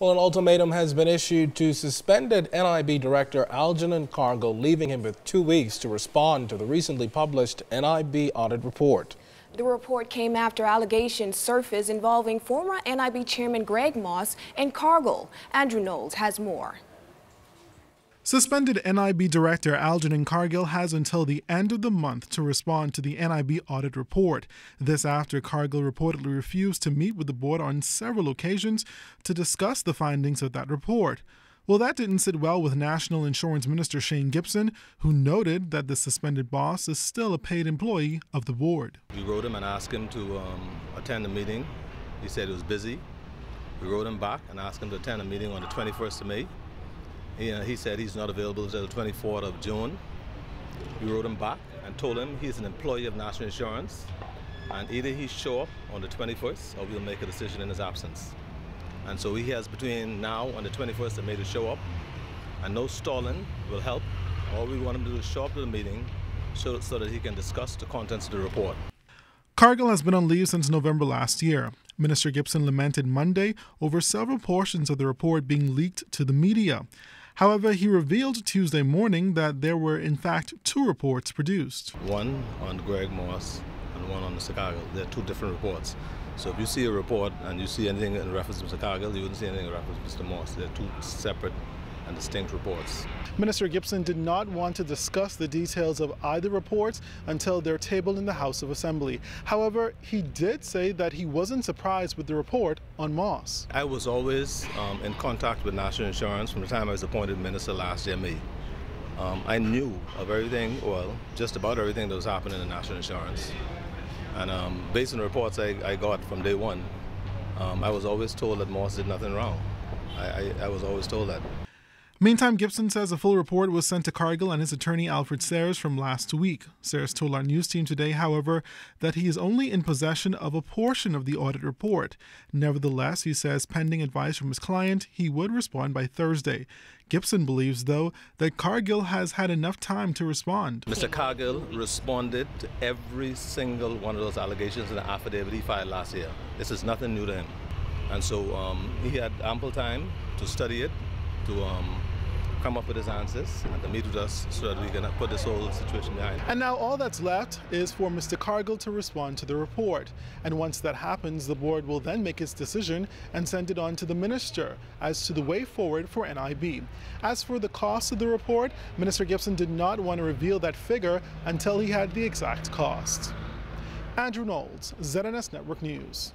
Well, an ultimatum has been issued to suspended NIB Director Algernon Cargill, leaving him with two weeks to respond to the recently published NIB audit report. The report came after allegations surfaced involving former NIB Chairman Greg Moss and Cargill. Andrew Knowles has more. Suspended NIB Director Algernon Cargill has until the end of the month to respond to the NIB audit report. This after Cargill reportedly refused to meet with the board on several occasions to discuss the findings of that report. Well, that didn't sit well with National Insurance Minister Shane Gibson, who noted that the suspended boss is still a paid employee of the board. We wrote him and asked him to um, attend the meeting. He said he was busy. We wrote him back and asked him to attend a meeting on the 21st of May. He, uh, he said he's not available until the 24th of June. We wrote him back and told him he's an employee of National Insurance and either he show up on the 21st or we'll make a decision in his absence. And so he has between now and the 21st of May to show up and no stalling will help. All we want him to do is show up to the meeting so, so that he can discuss the contents of the report. Cargill has been on leave since November last year. Minister Gibson lamented Monday over several portions of the report being leaked to the media. However, he revealed Tuesday morning that there were, in fact, two reports produced. One on Greg Moss and one on Mr. Cargill. They're two different reports. So if you see a report and you see anything in reference to Mr. Cargill, you wouldn't see anything in reference to Mr. Moss. They're two separate and distinct reports. Minister Gibson did not want to discuss the details of either reports until they're tabled in the House of Assembly. However, he did say that he wasn't surprised with the report on Moss. I was always um, in contact with National Insurance from the time I was appointed minister last year, May. Um, I knew of everything, well, just about everything that was happening in National Insurance. And um, based on the reports I, I, got from day one, um, I was always told that Moss did nothing wrong. I, I, I was always told that. Meantime, Gibson says a full report was sent to Cargill and his attorney Alfred Sears from last week. Sayers told our news team today, however, that he is only in possession of a portion of the audit report. Nevertheless, he says pending advice from his client, he would respond by Thursday. Gibson believes, though, that Cargill has had enough time to respond. Mr. Cargill responded to every single one of those allegations in the affidavit he filed last year. This is nothing new to him. And so um, he had ample time to study it, to um, come up with his answers and to meet with us so that we can put this whole situation behind. And now all that's left is for Mr. Cargill to respond to the report. And once that happens, the board will then make its decision and send it on to the minister as to the way forward for NIB. As for the cost of the report, Minister Gibson did not want to reveal that figure until he had the exact cost. Andrew Knowles, ZNS Network News.